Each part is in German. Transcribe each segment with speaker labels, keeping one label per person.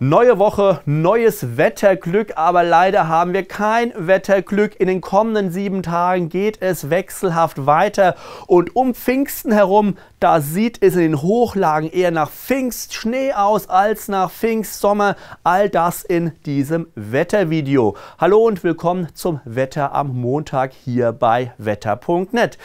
Speaker 1: Neue Woche, neues Wetterglück, aber leider haben wir kein Wetterglück. In den kommenden sieben Tagen geht es wechselhaft weiter und um Pfingsten herum, da sieht es in den Hochlagen eher nach Pfingstschnee aus als nach Pfingstsommer. All das in diesem Wettervideo. Hallo und willkommen zum Wetter am Montag hier bei wetter.net.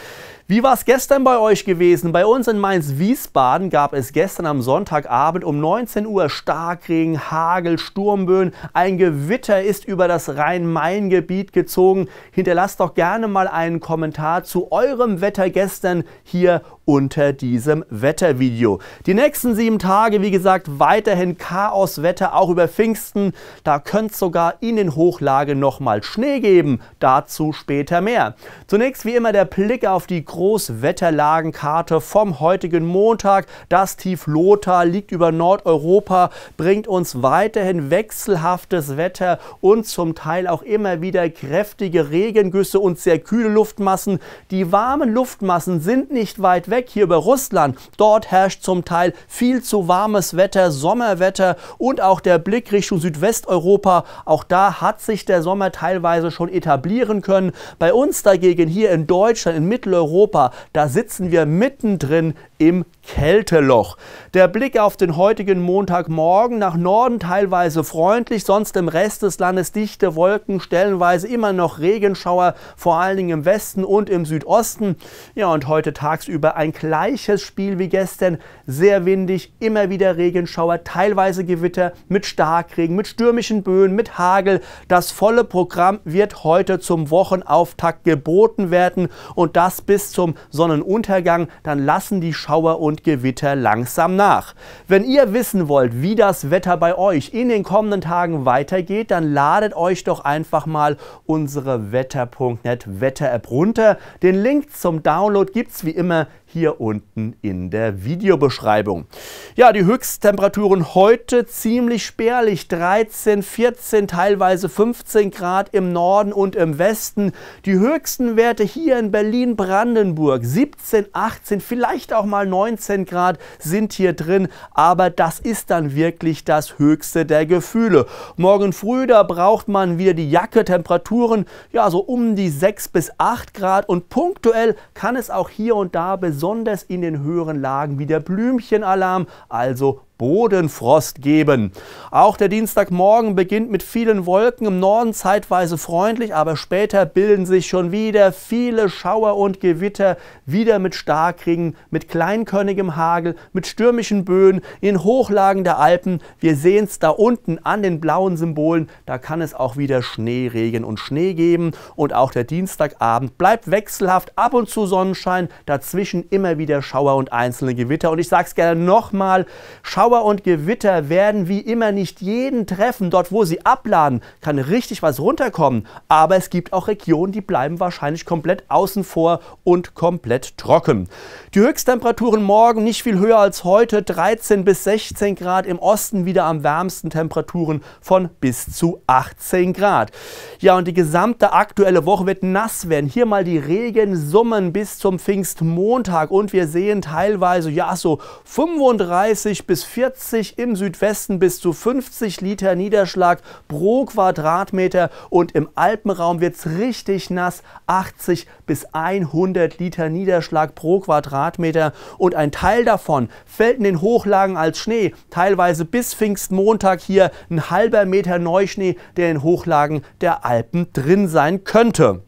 Speaker 1: Wie war es gestern bei euch gewesen? Bei uns in Mainz-Wiesbaden gab es gestern am Sonntagabend um 19 Uhr Starkregen, Hagel, Sturmböen. Ein Gewitter ist über das Rhein-Main-Gebiet gezogen. Hinterlasst doch gerne mal einen Kommentar zu eurem Wetter gestern hier unter diesem Wettervideo. Die nächsten sieben Tage, wie gesagt, weiterhin Chaoswetter, auch über Pfingsten. Da könnte es sogar in den Hochlagen nochmal Schnee geben. Dazu später mehr. Zunächst wie immer der Blick auf die Großwetterlagenkarte vom heutigen Montag. Das Tief Lothar liegt über Nordeuropa, bringt uns weiterhin wechselhaftes Wetter und zum Teil auch immer wieder kräftige Regengüsse und sehr kühle Luftmassen. Die warmen Luftmassen sind nicht weit weg hier über Russland. Dort herrscht zum Teil viel zu warmes Wetter, Sommerwetter und auch der Blick Richtung Südwesteuropa. Auch da hat sich der Sommer teilweise schon etablieren können. Bei uns dagegen hier in Deutschland, in Mitteleuropa, Europa, da sitzen wir mittendrin im Kälteloch. Der Blick auf den heutigen Montagmorgen nach Norden teilweise freundlich, sonst im Rest des Landes dichte Wolken, stellenweise immer noch Regenschauer, vor allen Dingen im Westen und im Südosten. Ja, und heute tagsüber ein gleiches Spiel wie gestern, sehr windig, immer wieder Regenschauer, teilweise Gewitter mit Starkregen, mit stürmischen Böen, mit Hagel. Das volle Programm wird heute zum Wochenauftakt geboten werden und das bis zum Sonnenuntergang. Dann lassen die Schauer und und Gewitter langsam nach. Wenn ihr wissen wollt, wie das Wetter bei euch in den kommenden Tagen weitergeht, dann ladet euch doch einfach mal unsere Wetter.net Wetter-App runter. Den Link zum Download gibt es wie immer hier unten in der Videobeschreibung. Ja, die Höchsttemperaturen heute ziemlich spärlich, 13, 14, teilweise 15 Grad im Norden und im Westen. Die höchsten Werte hier in Berlin-Brandenburg, 17, 18, vielleicht auch mal 19 Grad sind hier drin, aber das ist dann wirklich das höchste der Gefühle. Morgen früh, da braucht man wieder die Jacke, Temperaturen, ja, so um die 6 bis 8 Grad und punktuell kann es auch hier und da besonders besonders in den höheren Lagen wieder Blümchenalarm, also Bodenfrost geben. Auch der Dienstagmorgen beginnt mit vielen Wolken, im Norden zeitweise freundlich, aber später bilden sich schon wieder viele Schauer und Gewitter, wieder mit Starkregen, mit kleinkörnigem Hagel, mit stürmischen Böen in Hochlagen der Alpen. Wir sehen es da unten an den blauen Symbolen, da kann es auch wieder Schnee, Regen und Schnee geben und auch der Dienstagabend bleibt wechselhaft, ab und zu Sonnenschein, dazwischen immer wieder Schauer und einzelne Gewitter und ich sage es gerne nochmal, Schauer Schauer und Gewitter werden wie immer nicht jeden treffen. Dort, wo sie abladen, kann richtig was runterkommen. Aber es gibt auch Regionen, die bleiben wahrscheinlich komplett außen vor und komplett trocken. Die Höchsttemperaturen morgen nicht viel höher als heute, 13 bis 16 Grad. Im Osten wieder am wärmsten Temperaturen von bis zu 18 Grad. Ja, und die gesamte aktuelle Woche wird nass werden. Hier mal die Regensummen bis zum Pfingstmontag. Und wir sehen teilweise, ja, so 35 bis 40 im Südwesten bis zu 50 Liter Niederschlag pro Quadratmeter und im Alpenraum wird es richtig nass, 80 bis 100 Liter Niederschlag pro Quadratmeter und ein Teil davon fällt in den Hochlagen als Schnee, teilweise bis Pfingstmontag hier ein halber Meter Neuschnee, der in Hochlagen der Alpen drin sein könnte.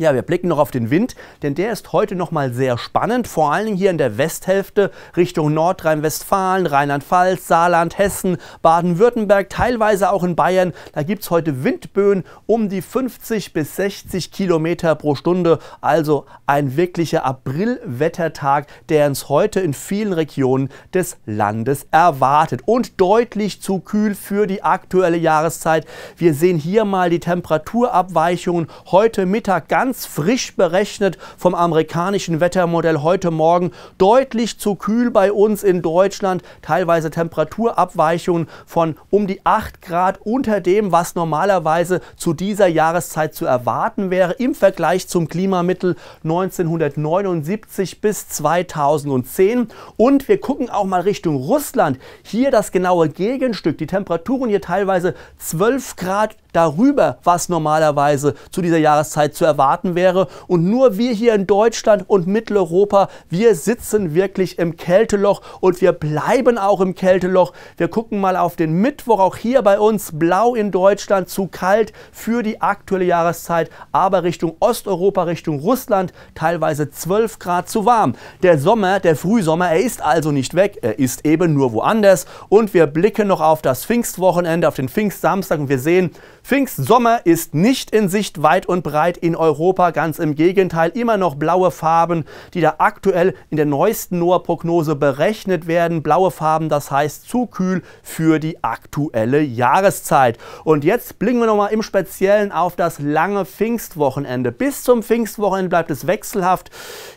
Speaker 1: Ja, wir blicken noch auf den Wind, denn der ist heute noch mal sehr spannend, vor Dingen hier in der Westhälfte Richtung Nordrhein-Westfalen, Rheinland-Pfalz, Saarland, Hessen, Baden-Württemberg, teilweise auch in Bayern. Da gibt es heute Windböen um die 50 bis 60 Kilometer pro Stunde, also ein wirklicher Aprilwettertag, der uns heute in vielen Regionen des Landes erwartet und deutlich zu kühl für die aktuelle Jahreszeit. Wir sehen hier mal die Temperaturabweichungen heute Mittag ganz ganz frisch berechnet vom amerikanischen Wettermodell heute Morgen deutlich zu kühl bei uns in Deutschland. Teilweise Temperaturabweichungen von um die 8 Grad unter dem, was normalerweise zu dieser Jahreszeit zu erwarten wäre im Vergleich zum Klimamittel 1979 bis 2010. Und wir gucken auch mal Richtung Russland. Hier das genaue Gegenstück. Die Temperaturen hier teilweise 12 Grad darüber, was normalerweise zu dieser Jahreszeit zu erwarten wäre. Und nur wir hier in Deutschland und Mitteleuropa, wir sitzen wirklich im Kälteloch und wir bleiben auch im Kälteloch. Wir gucken mal auf den Mittwoch, auch hier bei uns blau in Deutschland, zu kalt für die aktuelle Jahreszeit, aber Richtung Osteuropa, Richtung Russland teilweise 12 Grad zu warm. Der Sommer, der Frühsommer, er ist also nicht weg, er ist eben nur woanders und wir blicken noch auf das Pfingstwochenende, auf den Pfingstsamstag und wir sehen, Pfingstsommer ist nicht in Sicht weit und breit in Europa, ganz im Gegenteil, immer noch blaue Farben, die da aktuell in der neuesten NOAA-Prognose berechnet werden. Blaue Farben, das heißt zu kühl für die aktuelle Jahreszeit. Und jetzt blicken wir nochmal im Speziellen auf das lange Pfingstwochenende. Bis zum Pfingstwochenende bleibt es wechselhaft.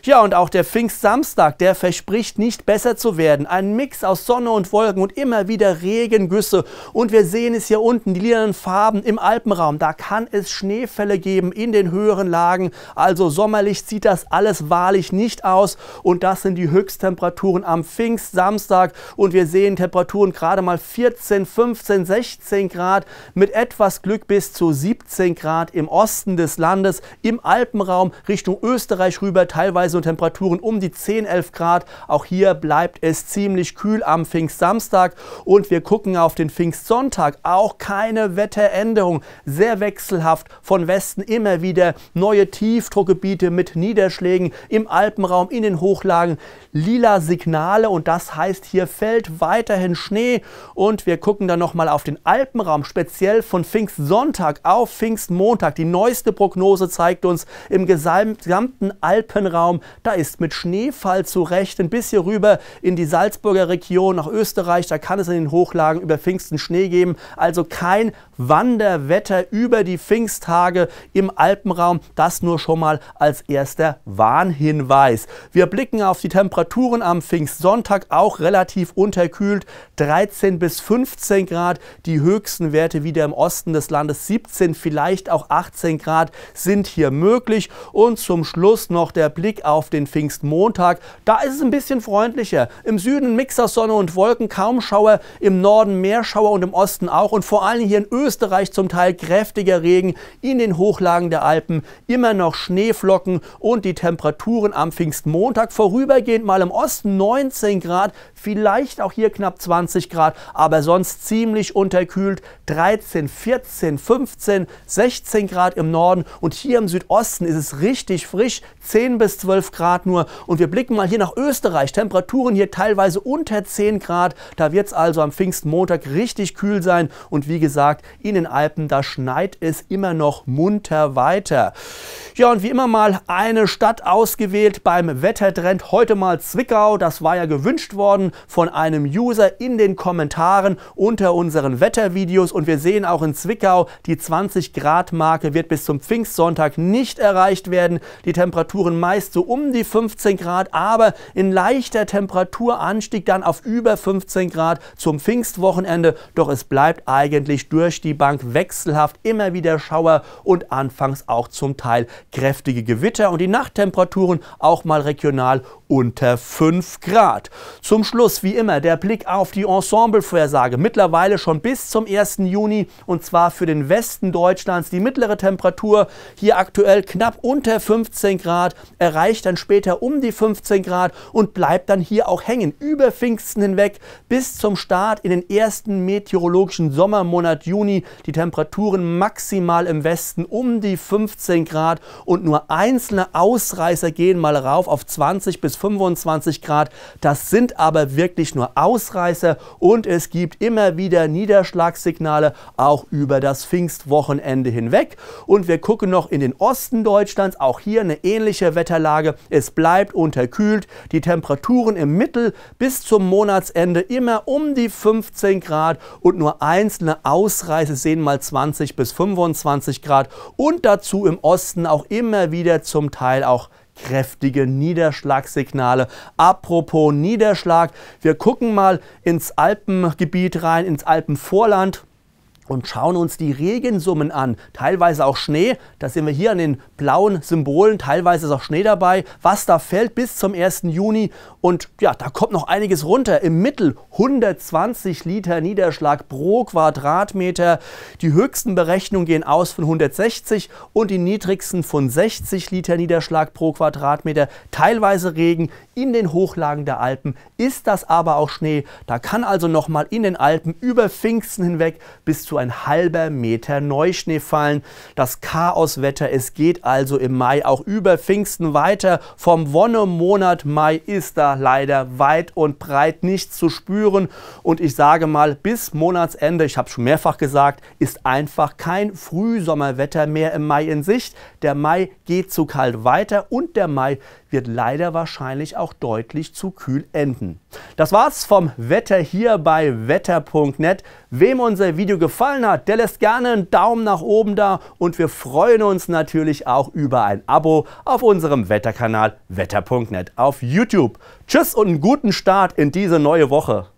Speaker 1: Ja, und auch der Pfingstsamstag, der verspricht nicht besser zu werden. Ein Mix aus Sonne und Wolken und immer wieder Regengüsse. Und wir sehen es hier unten, die lilanen Farben im Alpenraum, da kann es Schneefälle geben in den höheren Lagen. Also sommerlich sieht das alles wahrlich nicht aus. Und das sind die Höchsttemperaturen am Pfingstsamstag. Und wir sehen Temperaturen gerade mal 14, 15, 16 Grad mit etwas Glück bis zu 17 Grad im Osten des Landes. Im Alpenraum Richtung Österreich rüber teilweise Temperaturen um die 10, 11 Grad. Auch hier bleibt es ziemlich kühl am Pfingstsamstag. Und wir gucken auf den Pfingstsonntag. Auch keine Wetteränderung. Sehr wechselhaft. Von Westen immer wieder neue Tiefdruckgebiete mit Niederschlägen im Alpenraum, in den Hochlagen, lila Signale und das heißt, hier fällt weiterhin Schnee und wir gucken dann nochmal auf den Alpenraum, speziell von Pfingstsonntag auf Pfingstmontag. Die neueste Prognose zeigt uns im gesamten Alpenraum, da ist mit Schneefall zu rechnen bis hier rüber in die Salzburger Region nach Österreich. Da kann es in den Hochlagen über Pfingsten Schnee geben. Also kein Wanderwetter über die Pfingsttage im Alpenraum. Das nur schon mal als erster Warnhinweis. Wir blicken auf die Temperaturen am Pfingstsonntag auch relativ unterkühlt. 13 bis 15 Grad. Die höchsten Werte wieder im Osten des Landes 17, vielleicht auch 18 Grad sind hier möglich. Und zum Schluss noch der Blick auf den Pfingstmontag. Da ist es ein bisschen freundlicher. Im Süden Mix aus Sonne und Wolken, kaum Schauer. Im Norden mehr Schauer und im Osten auch. Und vor allem hier in Österreich zum Teil kräftiger Regen, in den Hochlagen der Alpen immer noch Schneeflocken und die Temperaturen am Pfingstmontag vorübergehend mal im Osten 19 Grad, vielleicht auch hier knapp 20 Grad, aber sonst ziemlich unterkühlt. 13, 14, 15, 16 Grad im Norden. Und hier im Südosten ist es richtig frisch, 10 bis 12 Grad nur. Und wir blicken mal hier nach Österreich, Temperaturen hier teilweise unter 10 Grad, da wird es also am Pfingstmontag richtig kühl sein. Und wie gesagt, in den Alpen, da schneit es immer noch munter weiter. Ja, und wie immer mal eine Stadt ausgewählt beim Wettertrend. Heute mal Zwickau. Das war ja gewünscht worden von einem User in den Kommentaren unter unseren Wettervideos. Und wir sehen auch in Zwickau, die 20 Grad Marke wird bis zum Pfingstsonntag nicht erreicht werden. Die Temperaturen meist so um die 15 Grad, aber in leichter Temperaturanstieg dann auf über 15 Grad zum Pfingstwochenende. Doch es bleibt eigentlich durch die Bank wechselhaft immer wieder Schauer und anfangs auch zum Teil kräftige Gewitter und die Nachttemperaturen auch mal regional unter 5 Grad. Zum Schluss wie immer der Blick auf die Ensemblevorhersage. Mittlerweile schon bis zum 1. Juni und zwar für den Westen Deutschlands. Die mittlere Temperatur hier aktuell knapp unter 15 Grad, erreicht dann später um die 15 Grad und bleibt dann hier auch hängen über Pfingsten hinweg bis zum Start in den ersten meteorologischen Sommermonat Juni. Die Temperaturen maximal im Westen um die 15 Grad und nur einzelne Ausreißer gehen mal rauf auf 20 bis 25 Grad. Das sind aber wirklich nur Ausreißer und es gibt immer wieder Niederschlagssignale auch über das Pfingstwochenende hinweg. Und wir gucken noch in den Osten Deutschlands, auch hier eine ähnliche Wetterlage. Es bleibt unterkühlt, die Temperaturen im Mittel bis zum Monatsende immer um die 15 Grad und nur einzelne Ausreißer sehen mal 20 bis 25 Grad und dazu im Osten auch immer wieder zum Teil auch kräftige Niederschlagssignale. Apropos Niederschlag, wir gucken mal ins Alpengebiet rein, ins Alpenvorland und schauen uns die Regensummen an. Teilweise auch Schnee, das sehen wir hier an den blauen Symbolen, teilweise ist auch Schnee dabei, was da fällt bis zum 1. Juni. Und ja, da kommt noch einiges runter. Im Mittel 120 Liter Niederschlag pro Quadratmeter. Die höchsten Berechnungen gehen aus von 160 und die niedrigsten von 60 Liter Niederschlag pro Quadratmeter. Teilweise Regen in den Hochlagen der Alpen ist das aber auch Schnee. Da kann also noch mal in den Alpen über Pfingsten hinweg bis zu ein halber Meter Neuschnee fallen. Das Chaoswetter, es geht also im Mai auch über Pfingsten weiter. Vom Wonnemonat Mai ist da leider weit und breit nichts zu spüren. Und ich sage mal, bis Monatsende, ich habe schon mehrfach gesagt, ist einfach kein Frühsommerwetter mehr im Mai in Sicht. Der Mai geht zu kalt weiter und der Mai wird leider wahrscheinlich auch deutlich zu kühl enden. Das war's vom Wetter hier bei wetter.net. Wem unser Video gefallen hat, der lässt gerne einen Daumen nach oben da und wir freuen uns natürlich auch über ein Abo auf unserem Wetterkanal wetter.net auf YouTube. Tschüss und einen guten Start in diese neue Woche.